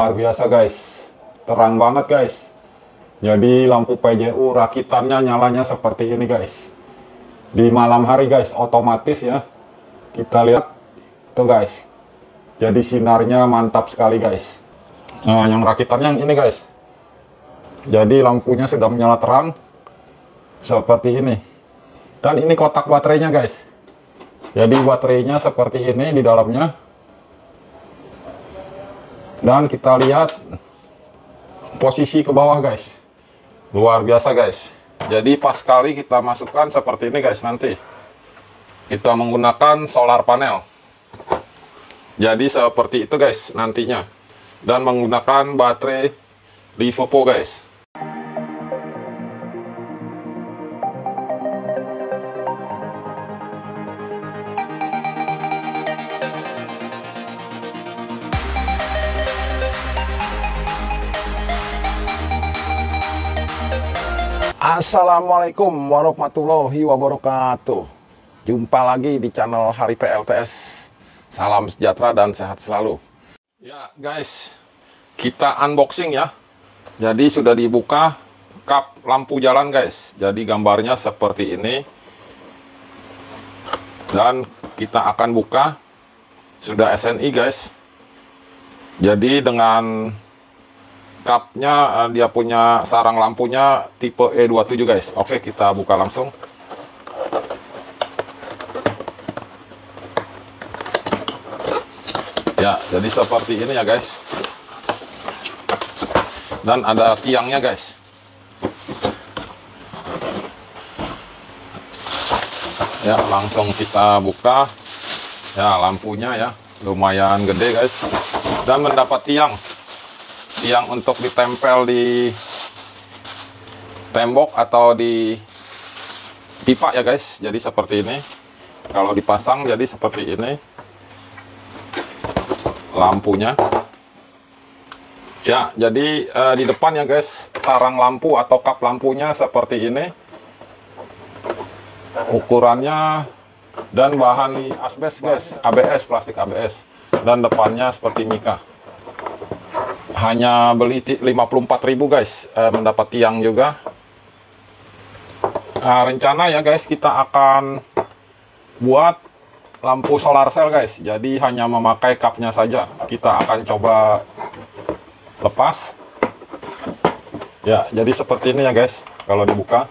Luar biasa guys, terang banget guys. Jadi lampu PJU rakitannya nyalanya seperti ini guys. Di malam hari guys, otomatis ya. Kita lihat tuh guys. Jadi sinarnya mantap sekali guys. Nah, yang rakitannya yang ini guys. Jadi lampunya sudah menyala terang seperti ini. Dan ini kotak baterainya guys. Jadi baterainya seperti ini di dalamnya. Dan kita lihat posisi ke bawah guys. Luar biasa guys. Jadi pas kali kita masukkan seperti ini guys nanti. Kita menggunakan solar panel. Jadi seperti itu guys nantinya. Dan menggunakan baterai Livopo guys. Assalamualaikum warahmatullahi wabarakatuh. Jumpa lagi di channel Hari PLTS Salam sejahtera dan sehat selalu. Ya guys Kita unboxing ya. Jadi sudah dibuka Kap lampu jalan guys. Jadi gambarnya seperti ini. Dan kita akan buka. Sudah SNI guys. Jadi dengan cupnya dia punya sarang lampunya tipe E27 guys. Oke kita buka langsung. Ya jadi seperti ini ya guys. Dan ada tiangnya guys. Ya langsung kita buka. Ya lampunya ya lumayan gede guys. Dan mendapat tiang yang untuk ditempel di tembok atau di pipa ya guys. Jadi seperti ini. Kalau dipasang jadi seperti ini. Lampunya. Ya jadi eh, di depan ya guys sarang lampu atau kap lampunya seperti ini. Ukurannya dan bahan asbes guys. ABS plastik ABS dan depannya seperti mika hanya beli 54.000 guys. Eh, mendapat tiang juga. Nah, rencana ya guys kita akan buat lampu solar cell guys. Jadi hanya memakai cupnya saja. Kita akan coba lepas. Ya jadi seperti ini ya guys kalau dibuka.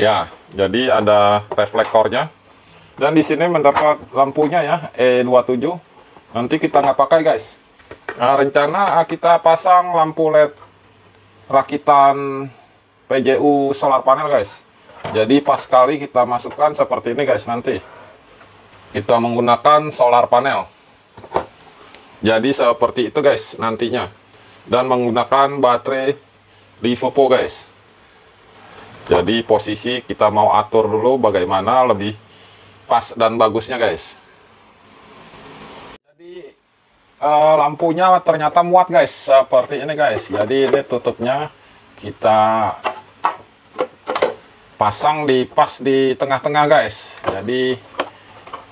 Ya jadi ada reflektornya. Dan di sini mendapat lampunya ya E27 nanti kita nggak pakai guys. Nah, rencana ah, kita pasang lampu led rakitan PJU solar panel guys. Jadi pas kali kita masukkan seperti ini guys nanti. Kita menggunakan solar panel. Jadi seperti itu guys nantinya. Dan menggunakan baterai Livopo guys. Jadi posisi kita mau atur dulu bagaimana lebih pas dan bagusnya guys uh, lampunya ternyata muat guys. Seperti ini guys. Jadi ini tutupnya kita pasang di pas di tengah-tengah guys. Jadi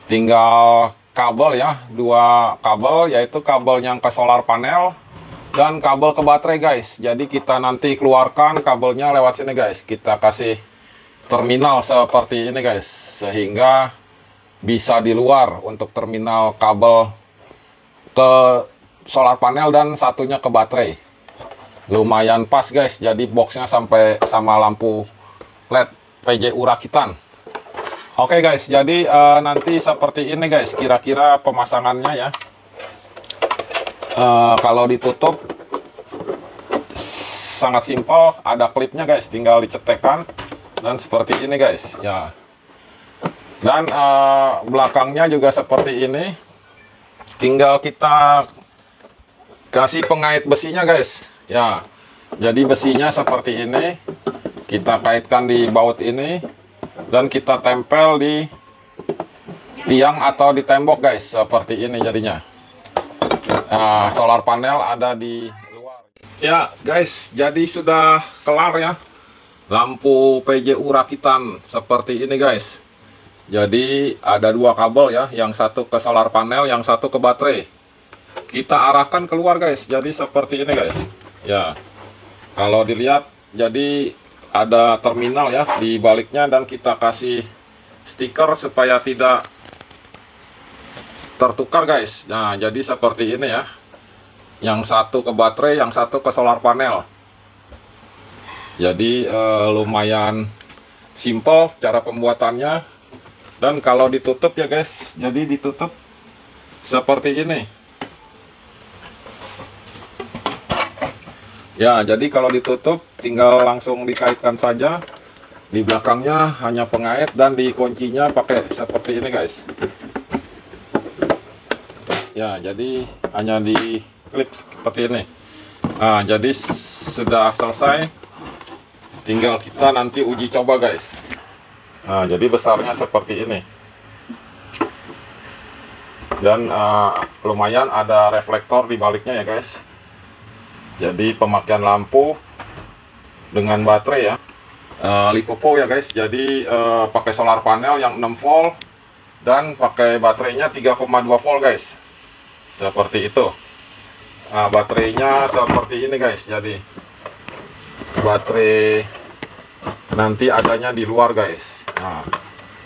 tinggal kabel ya. Dua kabel yaitu kabel yang ke solar panel dan kabel ke baterai guys. Jadi kita nanti keluarkan kabelnya lewat sini guys. Kita kasih terminal seperti ini guys. Sehingga bisa di luar untuk terminal kabel ke solar panel dan satunya ke baterai. Lumayan pas guys. Jadi boxnya sampai sama lampu led PJU rakitan oke okay, guys. Jadi uh, nanti seperti ini guys. Kira-kira pemasangannya ya. Uh, kalau ditutup sangat simpel. Ada klipnya guys. Tinggal dicetekan. Dan seperti ini guys. Ya. Dan uh, belakangnya juga seperti ini tinggal kita kasih pengait besinya guys. Ya jadi besinya seperti ini kita kaitkan di baut ini dan kita tempel di tiang atau di tembok guys seperti ini jadinya. Nah, solar panel ada di luar. Ya guys jadi sudah kelar ya. Lampu PJU rakitan seperti ini guys Jadi ada dua kabel ya, yang satu ke solar panel, yang satu ke baterai. Kita arahkan keluar guys. Jadi seperti ini guys. Ya. Kalau dilihat jadi ada terminal ya di baliknya dan kita kasih stiker supaya tidak tertukar guys. Nah, jadi seperti ini ya. Yang satu ke baterai, yang satu ke solar panel. Jadi eh, lumayan simple cara pembuatannya. Dan kalau ditutup ya guys, jadi ditutup seperti ini. Ya, jadi kalau ditutup tinggal langsung dikaitkan saja. Di belakangnya hanya pengait dan di kuncinya pakai seperti ini guys. Ya, jadi hanya di klip seperti ini. Nah, jadi sudah selesai. Tinggal kita nanti uji coba guys. Nah, jadi besarnya seperti ini. Dan uh, lumayan ada reflektor di baliknya ya guys. Jadi pemakaian lampu dengan baterai ya. Uh, Lipopo ya guys. Jadi uh, pakai solar panel yang 6 volt dan pakai baterainya 3,2 volt guys. Seperti itu. Nah, baterainya seperti ini guys. Jadi baterai nanti adanya di luar guys nah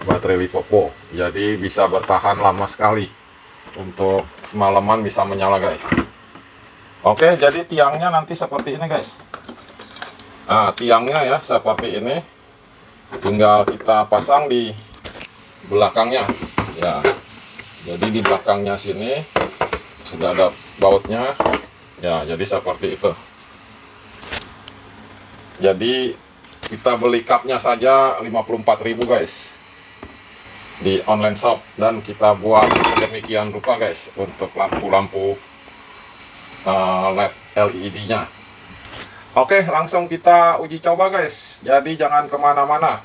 baterai Lipopo jadi bisa bertahan lama sekali untuk semalaman bisa menyala guys Oke, jadi tiangnya nanti seperti ini, guys. Nah, tiangnya ya seperti ini. Tinggal kita pasang di belakangnya. Ya. Jadi di belakangnya sini sudah ada bautnya. Ya, jadi seperti itu. Jadi kita beli cupnya saja 54.000 guys di online shop dan kita buat demikian rupa guys untuk lampu-lampu LED LED-nya. Oke, langsung kita uji coba guys. Jadi jangan ke mana-mana.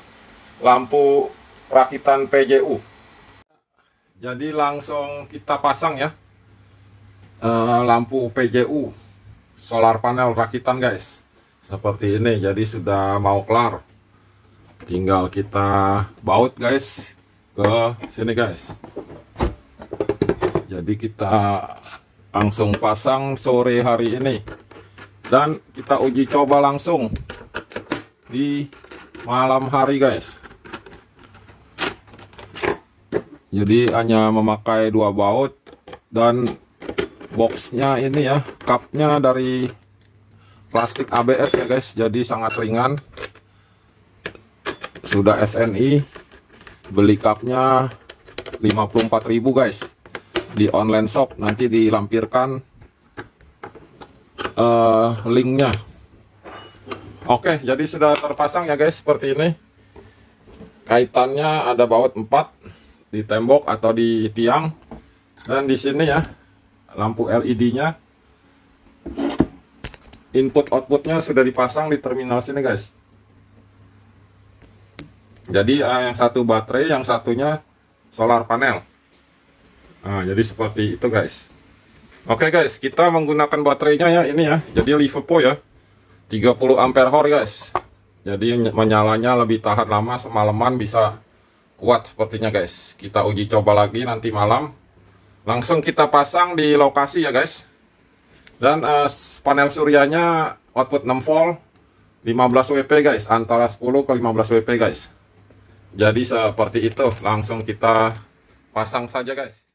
Lampu rakitan PJU. Jadi langsung kita pasang ya. Uh, lampu PJU. Solar panel rakitan guys. Seperti ini. Jadi sudah mau kelar. Tinggal kita baut guys. Ke sini guys. Jadi kita langsung pasang sore hari ini dan kita uji coba langsung di malam hari guys jadi hanya memakai dua baut dan boxnya ini ya cupnya dari plastik ABS ya guys. Jadi sangat ringan. Sudah SNI beli cupnya 54.000 guys. Di online shop nanti dilampirkan uh, linknya. Oke jadi sudah terpasang ya guys seperti ini. Kaitannya ada baut 4 di tembok atau di tiang. Dan di sini ya lampu LED nya input outputnya sudah dipasang di terminal sini guys jadi uh, yang satu baterai yang satunya solar panel Nah, jadi seperti itu guys. Oke guys, kita menggunakan baterainya ya ini ya. Jadi Liverpool ya. 30 ampere hour guys. Jadi menyalanya lebih tahan lama semalaman bisa kuat sepertinya guys. Kita uji coba lagi nanti malam. Langsung kita pasang di lokasi ya guys. Dan uh, panel suryanya output 6 volt 15 WP guys, antara 10 ke 15 WP guys. Jadi seperti itu, langsung kita pasang saja guys.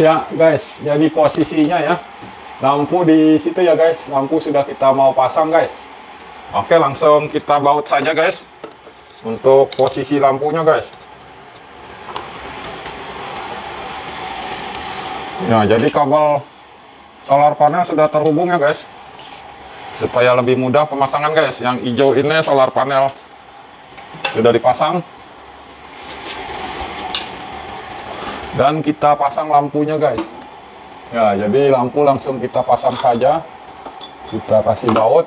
Ya guys, jadi posisinya ya lampu di situ ya guys. Lampu sudah kita mau pasang guys. Oke, langsung kita baut saja guys. Untuk posisi lampunya guys. Ya, jadi kabel solar panel sudah terhubung ya guys. Supaya lebih mudah pemasangan guys. Yang hijau ini solar panel sudah dipasang. dan kita pasang lampunya guys ya jadi lampu langsung kita pasang saja kita kasih baut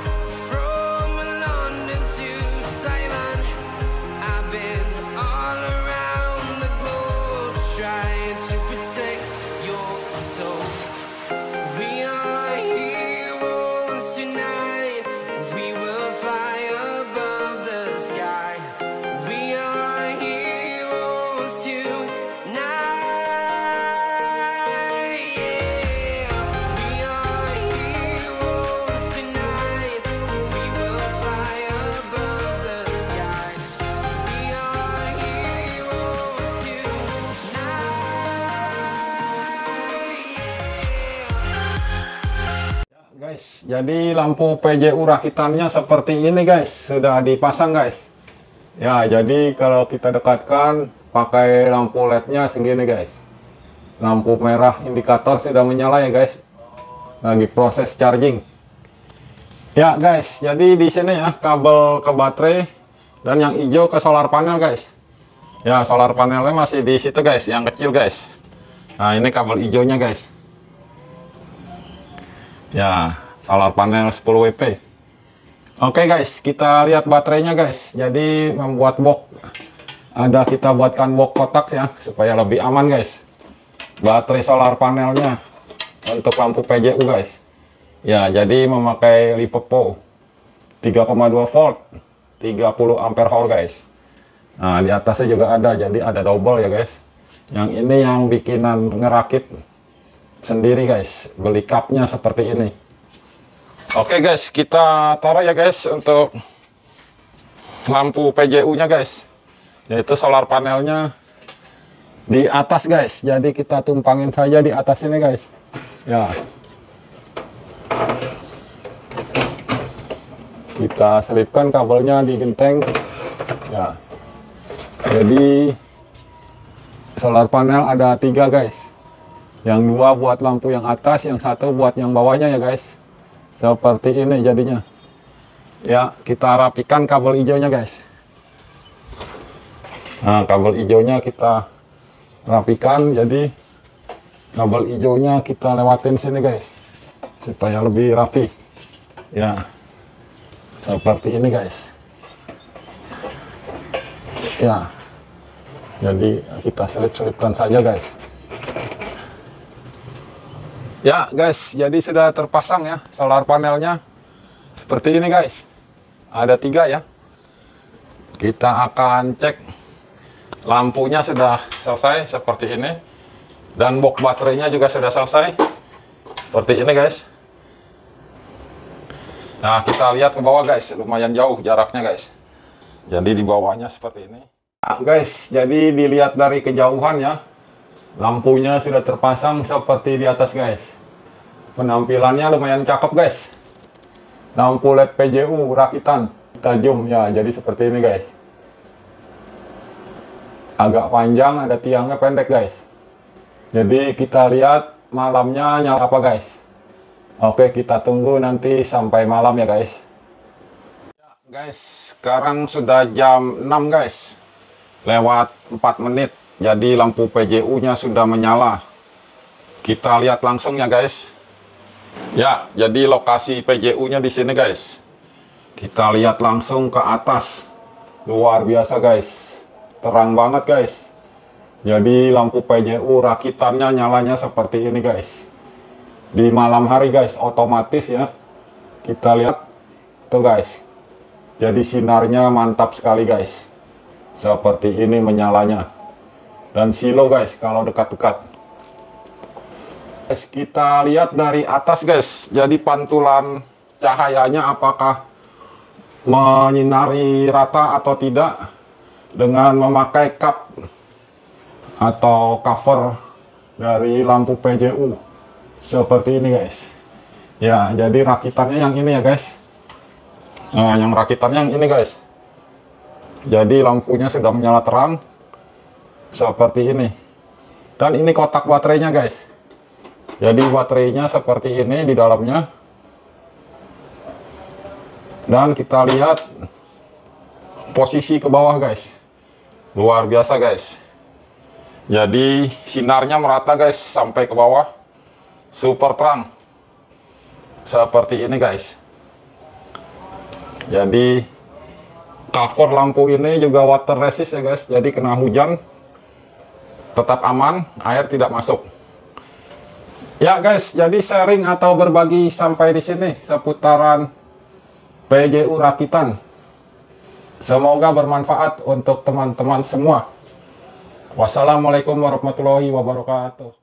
Guys, jadi lampu PJU rakitannya seperti ini guys, sudah dipasang guys. Ya, jadi kalau kita dekatkan pakai lampu LED-nya segini guys. Lampu merah indikator sudah menyala ya guys. Lagi proses charging. Ya guys, jadi di sini ya kabel ke baterai dan yang hijau ke solar panel guys. Ya, solar panelnya masih di situ guys, yang kecil guys. Nah, ini kabel hijaunya guys. Ya, solar panel 10 WP. Oke guys, kita lihat baterainya guys. Jadi membuat box ada kita buatkan box kotak ya supaya lebih aman guys. Baterai solar panelnya untuk lampu PJU guys. Ya, jadi memakai LiPoPo 3,2 volt 30 ampere hour guys. Nah, di atasnya juga ada jadi ada double ya guys. Yang ini yang bikinan ngerakit sendiri guys. Beli cupnya seperti ini. Oke guys. Kita taruh ya guys untuk lampu PJU nya guys. Yaitu solar panelnya di atas guys. Jadi kita tumpangin saja di atas ini guys. Ya. Kita selipkan kabelnya di genteng. Ya. Jadi solar panel ada tiga guys yang dua buat lampu yang atas yang satu buat yang bawahnya ya guys. Seperti ini jadinya. Ya kita rapikan kabel hijaunya guys. Nah kabel hijaunya kita rapikan jadi kabel hijaunya kita lewatin sini guys supaya lebih rapi. Ya seperti ini guys. Ya jadi kita selip-selipkan saja guys Ya guys, jadi sudah terpasang ya solar panelnya seperti ini guys. Ada tiga ya. Kita akan cek lampunya sudah selesai seperti ini dan box baterainya juga sudah selesai seperti ini guys. Nah kita lihat ke bawah guys, lumayan jauh jaraknya guys. Jadi di bawahnya seperti ini. Nah, guys, jadi dilihat dari kejauhan ya, lampunya sudah terpasang seperti di atas guys. Penampilannya lumayan cakep guys. Lampu led PJU rakitan. Kita zoom ya jadi seperti ini guys. Agak panjang ada tiangnya pendek guys. Jadi kita lihat malamnya nyala apa guys. Oke kita tunggu nanti sampai malam ya guys. Ya, guys sekarang sudah jam 6 guys. Lewat 4 menit jadi lampu PJU nya sudah menyala. Kita lihat langsung ya guys. Ya jadi lokasi PJU nya di sini guys. Kita lihat langsung ke atas. Luar biasa guys. Terang banget guys. Jadi lampu PJU rakitannya nyalanya seperti ini guys. Di malam hari guys otomatis ya. Kita lihat tuh guys. Jadi sinarnya mantap sekali guys. Seperti ini menyalanya dan silo guys kalau dekat-dekat. Guys kita lihat dari atas guys. Jadi pantulan cahayanya apakah menyinari rata atau tidak dengan memakai cup atau cover dari lampu PJU seperti ini guys. Ya jadi rakitannya yang ini ya guys. Nah yang rakitannya yang ini guys. Jadi lampunya sudah menyala terang seperti ini. Dan ini kotak baterainya guys. Jadi baterainya seperti ini di dalamnya. Dan kita lihat posisi ke bawah guys. Luar biasa guys. Jadi sinarnya merata guys sampai ke bawah. Super terang. Seperti ini guys. Jadi cover lampu ini juga water resist ya guys. Jadi kena hujan tetap aman air tidak masuk. Ya guys jadi sharing atau berbagi sampai di sini seputaran PJU rakitan. Semoga bermanfaat untuk teman-teman semua. Wassalamualaikum warahmatullahi wabarakatuh